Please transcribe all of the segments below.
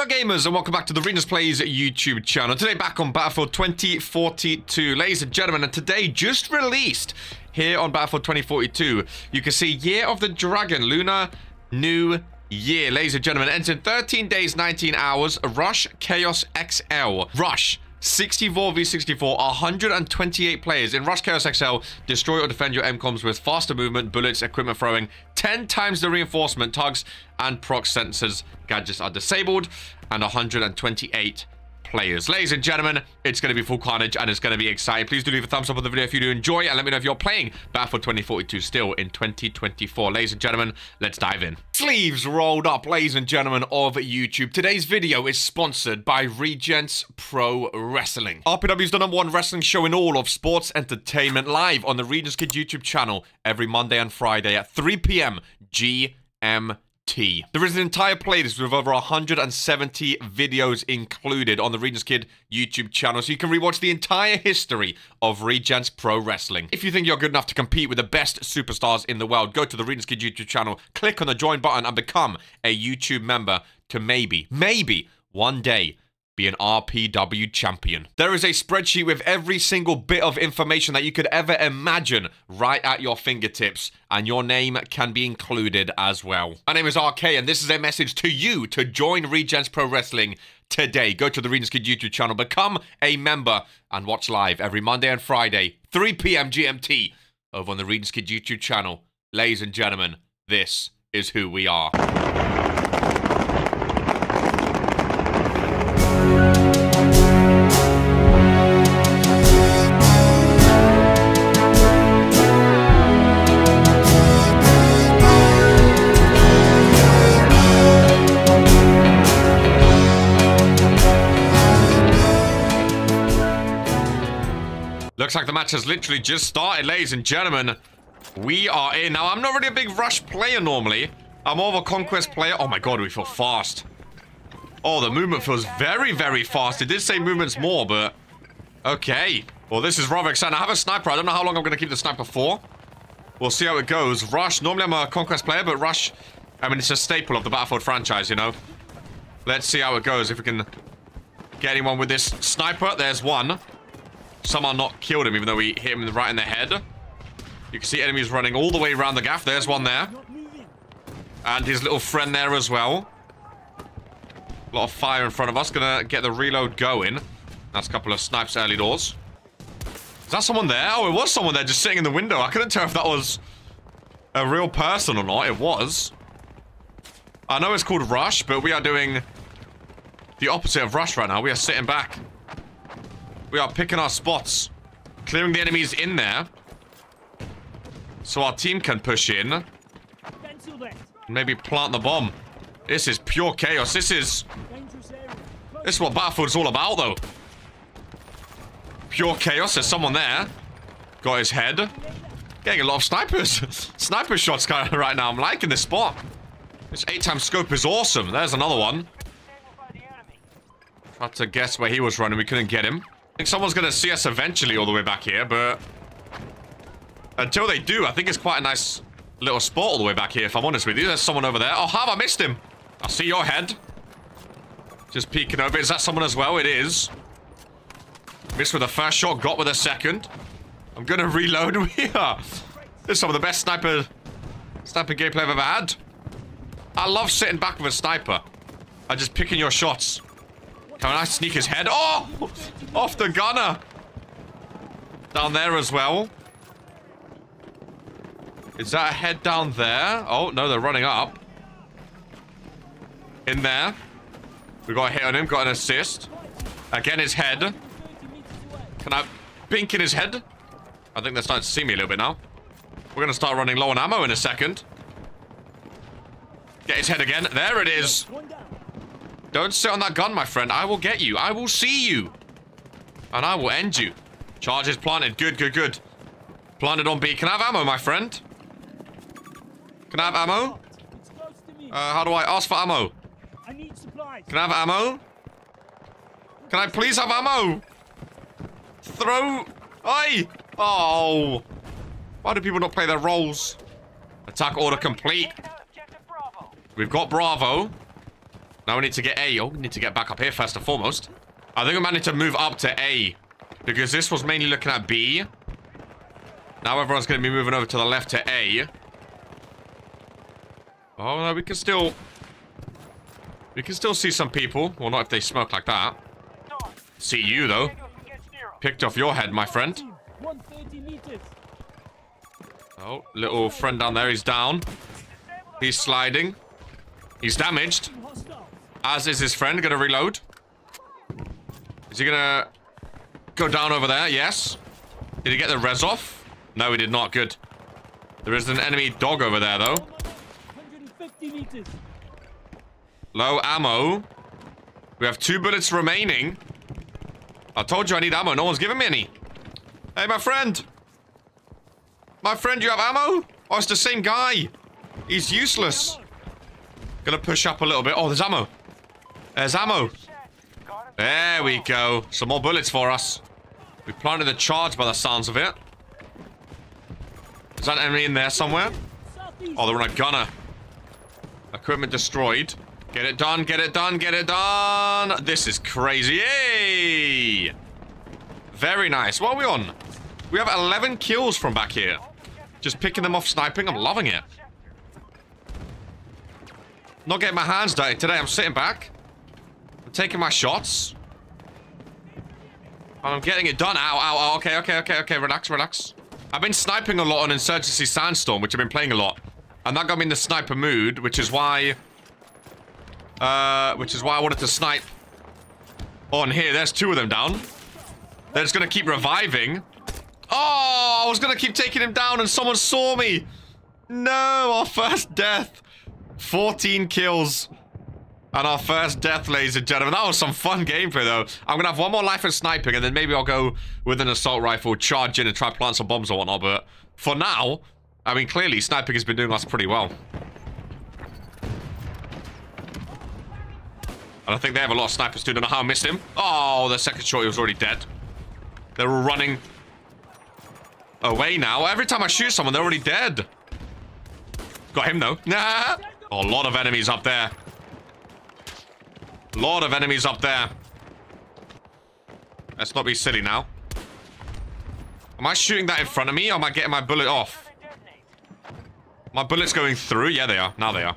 Hello gamers and welcome back to the Regents Plays YouTube channel. Today back on Battlefield 2042, ladies and gentlemen, and today just released here on Battlefield 2042, you can see Year of the Dragon, Lunar New Year. Ladies and gentlemen, ends in 13 days, 19 hours, Rush Chaos XL. Rush 64 v 64, 128 players. In Rush Chaos XL, destroy or defend your MCOMs with faster movement, bullets, equipment throwing, 10 times the reinforcement, T-UGS, and prox sensors. Gadgets are disabled, and 128 players. Ladies and gentlemen, it's going to be full carnage and it's going to be exciting. Please do leave a thumbs up on the video if you do enjoy and let me know if you're playing Battlefield 2042 still in 2024. Ladies and gentlemen, let's dive in. Sleeves rolled up, ladies and gentlemen of YouTube. Today's video is sponsored by Regents Pro Wrestling. RPW is the number one wrestling show in all of sports entertainment live on the Regents Kid YouTube channel every Monday and Friday at 3 p.m. GMT. There is an entire playlist with over 170 videos included on the Regents Kid YouTube channel, so you can rewatch the entire history of Regents Pro Wrestling. If you think you're good enough to compete with the best superstars in the world, go to the Regents Kid YouTube channel, click on the join button, and become a YouTube member to maybe, maybe one day be an RPW champion. There is a spreadsheet with every single bit of information that you could ever imagine right at your fingertips, and your name can be included as well. My name is RK, and this is a message to you to join Regents Pro Wrestling today. Go to the Regents Kid YouTube channel, become a member, and watch live every Monday and Friday, 3 p.m. GMT, over on the Regents Kid YouTube channel. Ladies and gentlemen, this is who we are. Looks like the match has literally just started, ladies and gentlemen. We are in. Now, I'm not really a big Rush player normally. I'm more of a Conquest player. Oh my god, we feel fast. Oh, the movement feels very, very fast. It did say movement's more, but... Okay. Well, this is rather exciting. I have a sniper. I don't know how long I'm going to keep the sniper for. We'll see how it goes. Rush. Normally, I'm a Conquest player, but Rush... I mean, it's a staple of the Battlefield franchise, you know? Let's see how it goes. If we can get anyone with this sniper. There's one. Somehow not killed him, even though we hit him right in the head. You can see enemies running all the way around the gaff. There's one there. And his little friend there as well. A lot of fire in front of us. Gonna get the reload going. That's a couple of snipes early doors. Is that someone there? Oh, it was someone there just sitting in the window. I couldn't tell if that was a real person or not. It was. I know it's called Rush, but we are doing the opposite of Rush right now. We are sitting back. We are picking our spots. Clearing the enemies in there. So our team can push in. Maybe plant the bomb. This is pure chaos. This is... This is what Battlefield's all about, though. Pure chaos. There's someone there. Got his head. Getting a lot of snipers. Sniper shots right now. I'm liking this spot. This 8-time scope is awesome. There's another one. Tried to guess where he was running. We couldn't get him think someone's going to see us eventually all the way back here, but... Until they do, I think it's quite a nice little spot all the way back here, if I'm honest with you. There's someone over there. Oh, have I missed him? I see your head. Just peeking over. Is that someone as well? It is. Missed with the first shot, got with a second. I'm going to reload. We are. This is some of the best sniper... Sniper gameplay I've ever had. I love sitting back with a sniper. I'm just picking your shots. Can I sneak his head? Oh! Off the gunner! Down there as well. Is that a head down there? Oh, no, they're running up. In there. We got a hit on him, got an assist. Again, his head. Can I bink in his head? I think they're starting to see me a little bit now. We're going to start running low on ammo in a second. Get his head again. There it is. Don't sit on that gun, my friend. I will get you. I will see you. And I will end you. Charge is planted. Good, good, good. Planted on B. Can I have ammo, my friend? Can I have ammo? Uh, how do I ask for ammo? I need supplies. Can I have ammo? Can I please have ammo? Throw... Oi! Oh. Why do people not play their roles? Attack order complete. We've got Bravo. Now we need to get A. Oh, we need to get back up here first and foremost. I think I need to move up to A. Because this was mainly looking at B. Now everyone's going to be moving over to the left to A. Oh, no, we can still... We can still see some people. Well, not if they smoke like that. See you, though. Picked off your head, my friend. Oh, little friend down there. He's down. He's sliding. He's damaged. As is his friend. Gonna reload. Is he gonna go down over there? Yes. Did he get the res off? No, he did not. Good. There is an enemy dog over there, though. Low ammo. We have two bullets remaining. I told you I need ammo. No one's giving me any. Hey, my friend. My friend, you have ammo? Oh, it's the same guy. He's useless. Gonna push up a little bit. Oh, there's ammo. There's ammo. There we go. Some more bullets for us. We planted the charge by the sounds of it. Is that enemy in there somewhere? Oh, they're on a gunner. Equipment destroyed. Get it done, get it done, get it done. This is crazy. Yay! Very nice. What are we on? We have 11 kills from back here. Just picking them off sniping. I'm loving it. Not getting my hands dirty today. I'm sitting back. I'm taking my shots. I'm getting it done. Ow, ow, ow. Okay, okay, okay, okay. Relax, relax. I've been sniping a lot on Insurgency Sandstorm, which I've been playing a lot. And that got me in the sniper mood, which is why... Uh, which is why I wanted to snipe on here. There's two of them down. They're just going to keep reviving. Oh, I was going to keep taking him down and someone saw me. No, our first death. 14 kills. And our first death, ladies and gentlemen. That was some fun gameplay, though. I'm going to have one more life in sniping, and then maybe I'll go with an assault rifle, charge in, and try plant some bombs or whatnot. But for now, I mean, clearly, sniping has been doing us pretty well. And I think they have a lot of snipers, too. Don't know how I missed him. Oh, the second shot, he was already dead. They're running away now. Every time I shoot someone, they're already dead. Got him, though. Nah. Oh, a lot of enemies up there. Lot of enemies up there. Let's not be silly now. Am I shooting that in front of me or am I getting my bullet off? My bullet's going through? Yeah, they are. Now they are.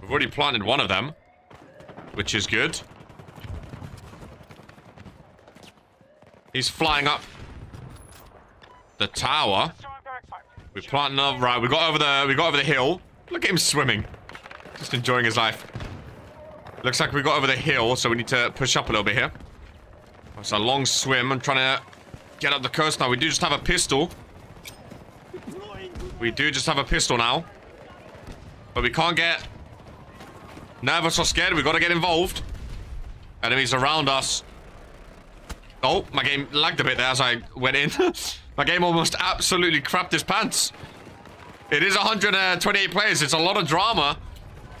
We've already planted one of them. Which is good. He's flying up the tower. We plant another. Right, we got over the we got over the hill. Look at him swimming. Just enjoying his life. Looks like we got over the hill, so we need to push up a little bit here. Oh, it's a long swim. I'm trying to get up the coast now. We do just have a pistol. We do just have a pistol now. But we can't get nervous or scared. We've got to get involved. Enemies around us. Oh, my game lagged a bit there as I went in. my game almost absolutely crapped his pants. It is 128 players. It's a lot of drama.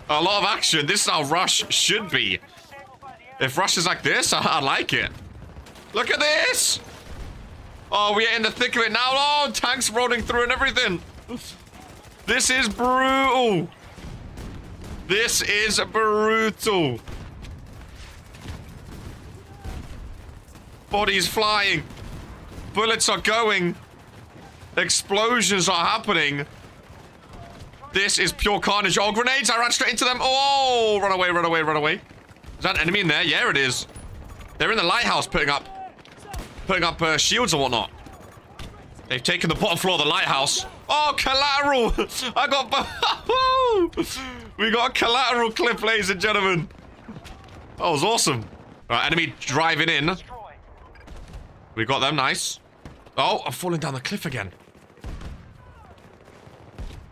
A lot of action. This is how Rush should be. If Rush is like this, I, I like it. Look at this. Oh, we're in the thick of it now. Oh, tanks rolling through and everything. This is brutal. This is brutal. Bodies flying. Bullets are going. Explosions are happening. This is pure carnage. Oh, grenades. I ran straight into them. Oh, run away, run away, run away. Is that an enemy in there? Yeah, it is. They're in the lighthouse putting up putting up uh, shields and whatnot. They've taken the bottom floor of the lighthouse. Oh, collateral. I got... we got a collateral clip, ladies and gentlemen. That was awesome. All right, enemy driving in. We got them, nice. Oh, I'm falling down the cliff again.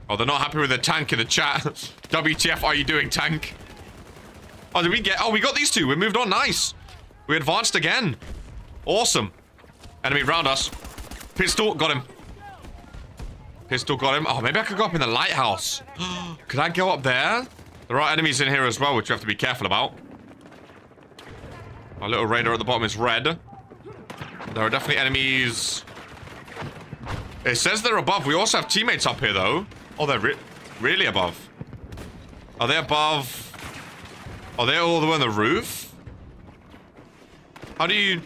Oh, they're not happy with the tank in the chat. WTF are you doing, tank? Oh, did we get... Oh, we got these two. We moved on. Nice. We advanced again. Awesome. Enemy round us. Pistol. Got him. Pistol got him. Oh, maybe I could go up in the lighthouse. could I go up there? There are enemies in here as well, which you have to be careful about. Our little radar at the bottom is red. There are definitely enemies. It says they're above. We also have teammates up here, though. Oh, they're re really above. Are they above? Are they all the way on the roof? How do you...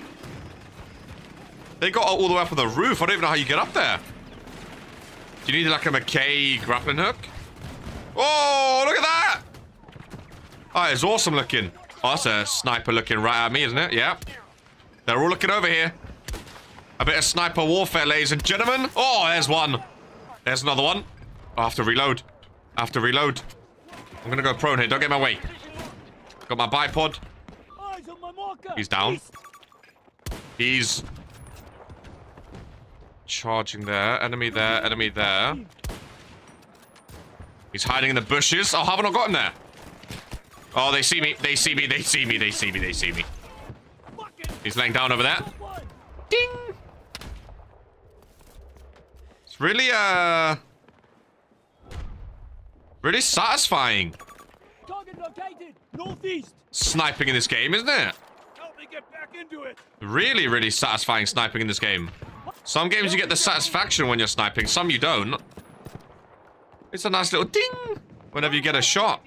They got all the way up on the roof. I don't even know how you get up there. Do you need like a Mackay grappling hook? Oh, look at that! Oh, it's awesome looking. Oh, that's a sniper looking right at me, isn't it? Yeah. They're all looking over here. A bit of sniper warfare, ladies and gentlemen. Oh, there's one. There's another one. I have to reload. I have to reload. I'm gonna go prone here. Don't get in my way. Got my bipod. He's down. He's charging there. Enemy there. Enemy there. He's hiding in the bushes. Oh, haven't I got him there? Oh, they see me. They see me. They see me. They see me. They see me. He's laying down over there. Ding! It's really, uh... Really satisfying. Target located. Northeast. Sniping in this game, isn't it? Help me get back into it. Really, really satisfying sniping in this game. Some games you get the satisfaction when you're sniping, some you don't. It's a nice little ding whenever you get a shot.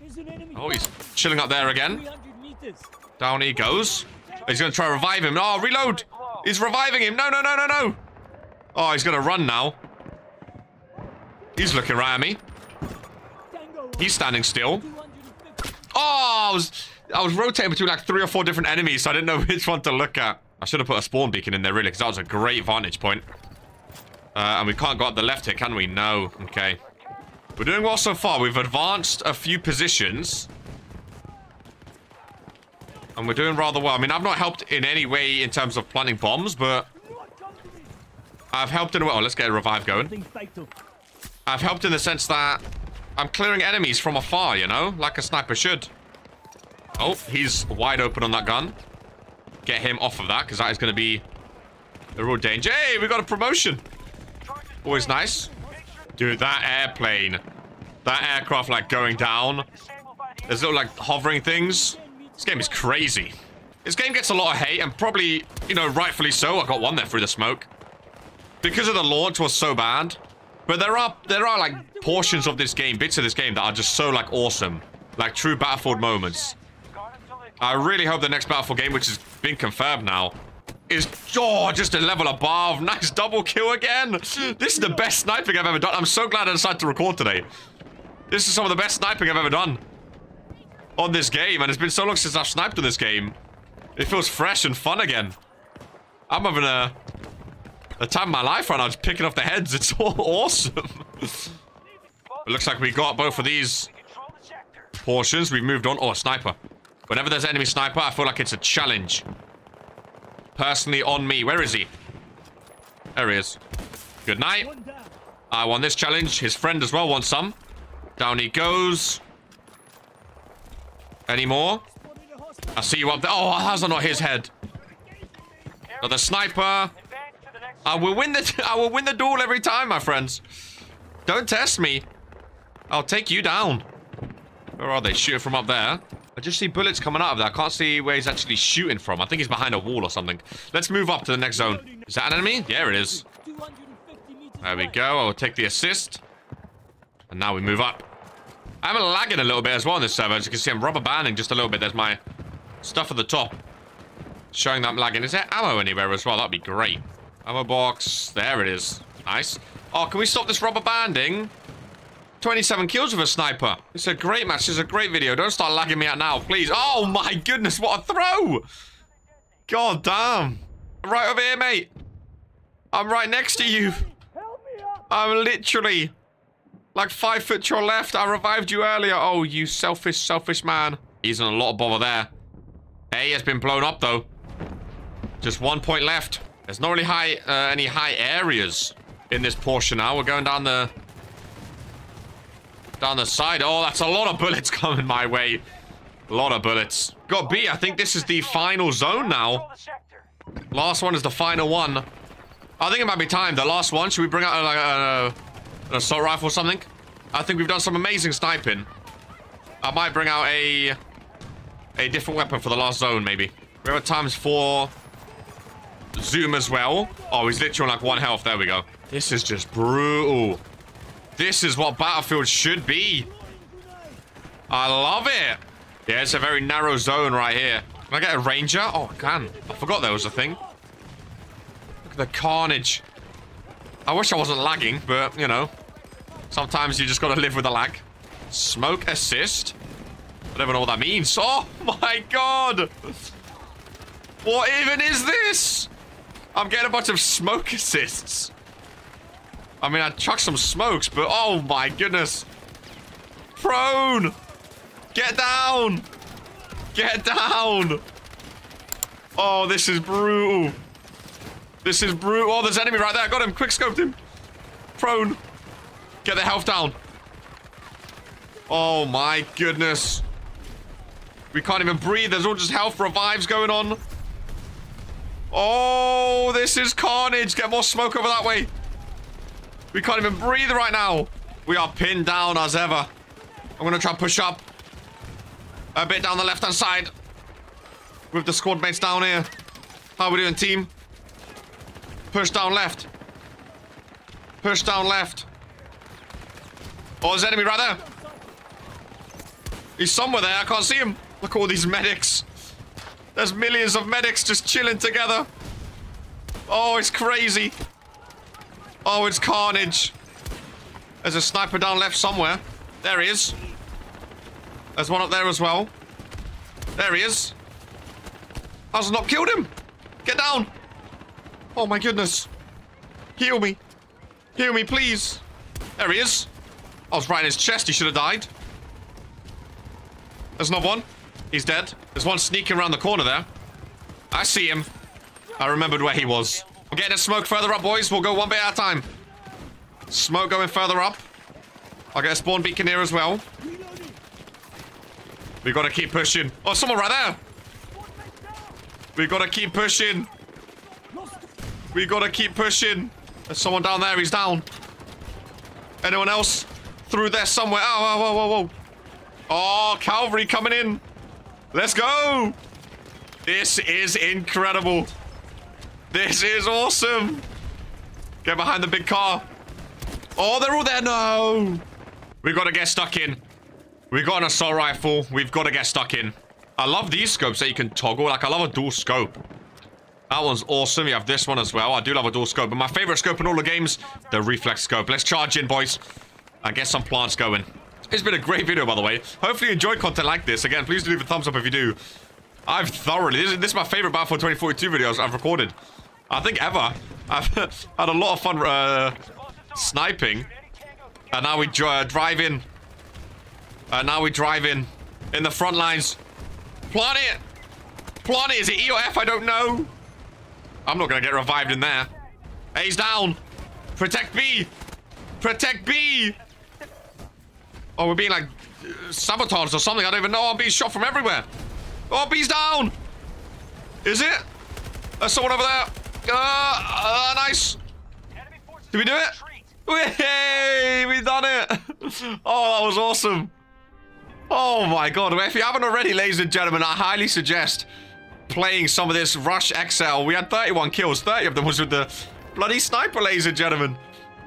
There's an enemy. Oh, he's chilling up there again. Down he goes. He's going to try to revive him. Oh, reload. He's reviving him. No, no, no, no, no. Oh, he's going to run now. He's looking right at me. He's standing still. Oh, I was, I was rotating between like three or four different enemies, so I didn't know which one to look at. I should have put a spawn beacon in there, really, because that was a great vantage point. Uh, and we can't go up the left here, can we? No. Okay. We're doing well so far. We've advanced a few positions. And we're doing rather well. I mean, I've not helped in any way in terms of planting bombs, but. I've helped in a way. Oh, let's get a revive going. I've helped in the sense that I'm clearing enemies from afar, you know? Like a sniper should. Oh, he's wide open on that gun. Get him off of that, because that is going to be a real danger. Hey, we got a promotion. Always nice. Dude, that airplane. That aircraft, like, going down. There's little, like, hovering things. This game is crazy. This game gets a lot of hate, and probably, you know, rightfully so. I got one there through the smoke. Because of the launch was so bad. But there are, there are, like, portions of this game, bits of this game that are just so, like, awesome. Like, true Battlefield moments. I really hope the next Battlefield game, which has been confirmed now, is oh, just a level above. Nice double kill again. This is the best sniping I've ever done. I'm so glad I decided to record today. This is some of the best sniping I've ever done on this game, and it's been so long since I've sniped on this game. It feels fresh and fun again. I'm having a the time of my life right now, just picking off the heads. It's all awesome. it looks like we got both of these portions. We've moved on. Oh, sniper. Whenever there's enemy sniper, I feel like it's a challenge. Personally on me. Where is he? There he is. Good night. I won this challenge. His friend as well wants some. Down he goes. Any more? I see you up there. Oh, how's that not his head? Got the sniper. I will win the I will win the duel every time, my friends. Don't test me. I'll take you down. Where are they? Shooting from up there. I just see bullets coming out of there. I can't see where he's actually shooting from. I think he's behind a wall or something. Let's move up to the next zone. Is that an enemy? Yeah, it is. There we go. I'll take the assist. And now we move up. I'm lagging a little bit as well on this server. As you can see, I'm rubber banding just a little bit. There's my stuff at the top. Showing that I'm lagging. Is there ammo anywhere as well? That'd be great. Ammo box. There it is. Nice. Oh, can we stop this rubber banding? 27 kills with a sniper. It's a great match. It's a great video. Don't start lagging me out now, please. Oh my goodness, what a throw! God damn. Right over here, mate. I'm right next to you. I'm literally like five foot to your left. I revived you earlier. Oh, you selfish, selfish man. He's in a lot of bother there. A has been blown up though. Just one point left. There's not really high, uh, any high areas in this portion now. We're going down the down the side. Oh, that's a lot of bullets coming my way. A lot of bullets. Got B. I think this is the final zone now. Last one is the final one. I think it might be time. The last one. Should we bring out uh, like a, an assault rifle or something? I think we've done some amazing sniping. I might bring out a a different weapon for the last zone, maybe. We have a times four zoom as well. Oh, he's literally on like one health. There we go. This is just brutal. This is what Battlefield should be. I love it. Yeah, it's a very narrow zone right here. Can I get a ranger? Oh, I can. I forgot there was a thing. Look at the carnage. I wish I wasn't lagging, but, you know. Sometimes you just gotta live with the lag. Smoke assist? I don't even know what that means. Oh, my God. What even is this? I'm getting a bunch of smoke assists. I mean, I chucked some smokes, but oh my goodness. Prone! Get down! Get down! Oh, this is brutal. This is brutal. Oh, there's enemy right there. I got him. Quick scoped him. Prone. Get the health down. Oh my goodness. We can't even breathe. There's all just health revives going on. Oh, this is carnage. Get more smoke over that way. We can't even breathe right now. We are pinned down as ever. I'm going to try and push up. A bit down the left-hand side. With the squad mates down here. How are we doing, team? Push down left. Push down left. Oh, there's enemy right there. He's somewhere there. I can't see him. Look at all these medics. There's millions of medics just chilling together. Oh, it's crazy. Oh, it's carnage. There's a sniper down left somewhere. There he is. There's one up there as well. There he is. Has not killed him. Get down. Oh my goodness. Heal me. Heal me, please. There he is. I was right in his chest. He should have died. There's another one. He's dead. There's one sneaking around the corner there. I see him. I remembered where he was. I'm getting a smoke further up, boys. We'll go one bit at a time. Smoke going further up. I'll get a spawn beacon here as well. We gotta keep pushing. Oh, someone right there. We gotta keep pushing. We gotta keep pushing. There's someone down there. He's down. Anyone else? Through there somewhere. Oh, whoa, whoa, whoa, whoa. Oh, oh, oh, oh. cavalry coming in. Let's go. This is incredible. This is awesome. Get behind the big car. Oh, they're all there. No. We've got to get stuck in. We've got an assault rifle. We've got to get stuck in. I love these scopes that you can toggle. Like, I love a dual scope. That one's awesome. You have this one as well. I do love a dual scope. But my favorite scope in all the games, the reflex scope. Let's charge in, boys. And get some plants going. It's been a great video, by the way. Hopefully you enjoy content like this. Again, please do leave a thumbs up if you do. I've thoroughly... This is, this is my favorite Battlefield 2042 videos I've recorded. I think ever. I've had a lot of fun uh, sniping. And now we uh, drive in. And now we drive in. In the front lines. Plant it! Is it E or F? I don't know. I'm not going to get revived in there. A's down. Protect B. Protect B. Oh, we're being like sabotaged or something. I don't even know. I'm being shot from everywhere. Oh, B's down. Is it? There's someone over there. Uh, uh, nice. Did we do it? Hey, we done it. Oh, that was awesome. Oh my god. If you haven't already, ladies and gentlemen, I highly suggest playing some of this Rush XL. We had 31 kills. 30 of them was with the bloody sniper, ladies and gentlemen.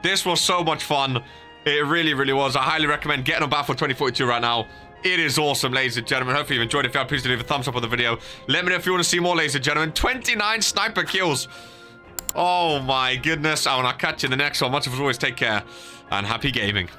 This was so much fun. It really, really was. I highly recommend getting on Battlefield 2042 right now. It is awesome, ladies and gentlemen. Hopefully you've enjoyed it. If you have, please leave a thumbs up on the video. Let me know if you want to see more, ladies and gentlemen. 29 sniper kills. Oh my goodness. Oh, and I'll catch you in the next one. Much of as always, take care and happy gaming.